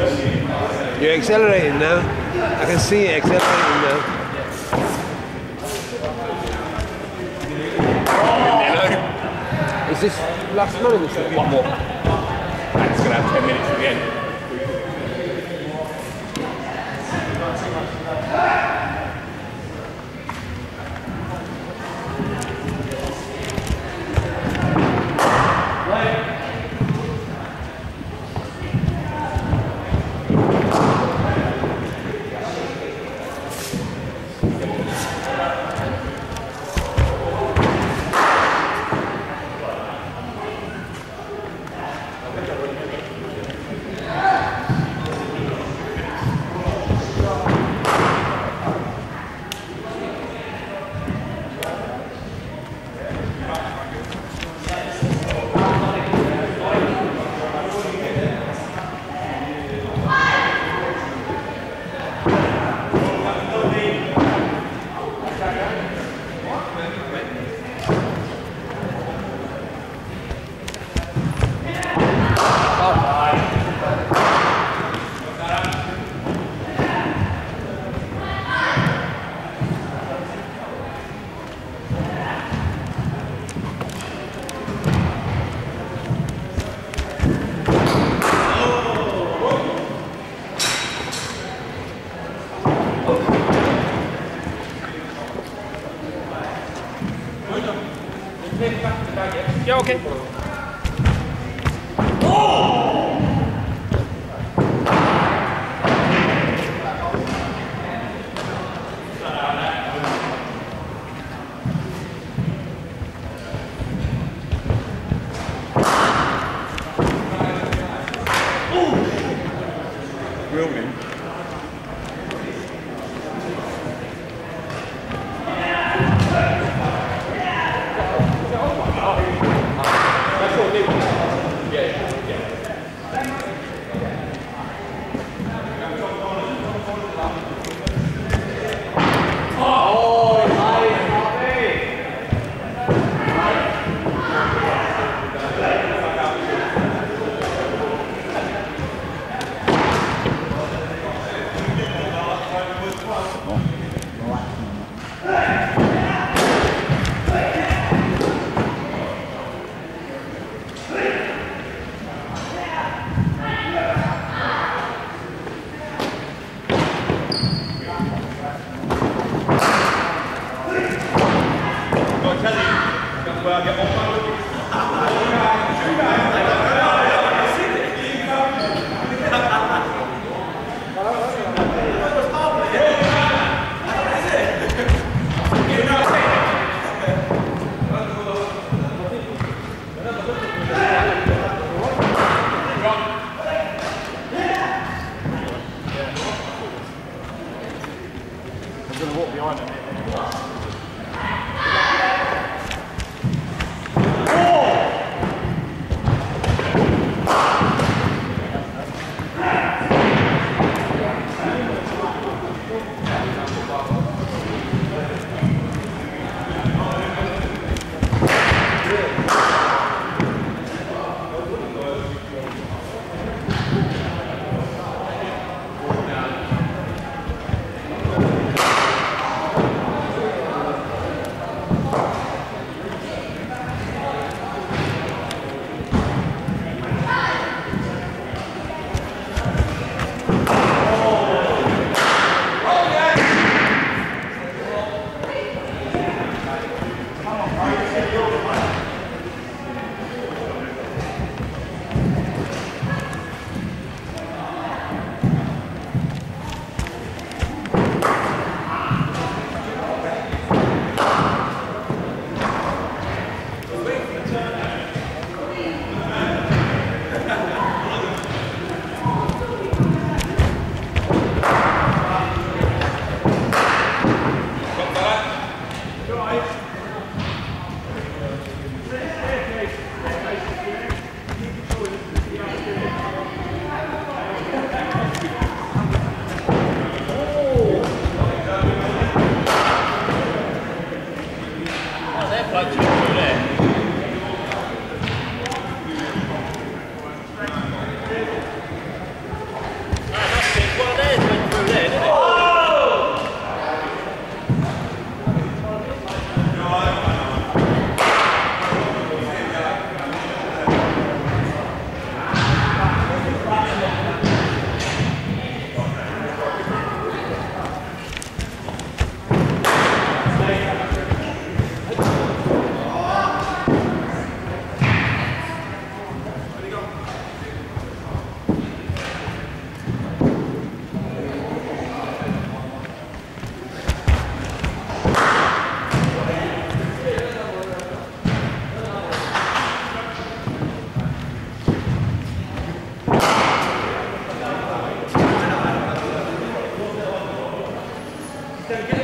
You're accelerating now. I can see it accelerating now. Is this last man in the set? One more. And it's going to have 10 minutes at the end. Yeah, okay. Oh! Kelly, ich glaube, wir haben ja auch mal wirklich... Gracias.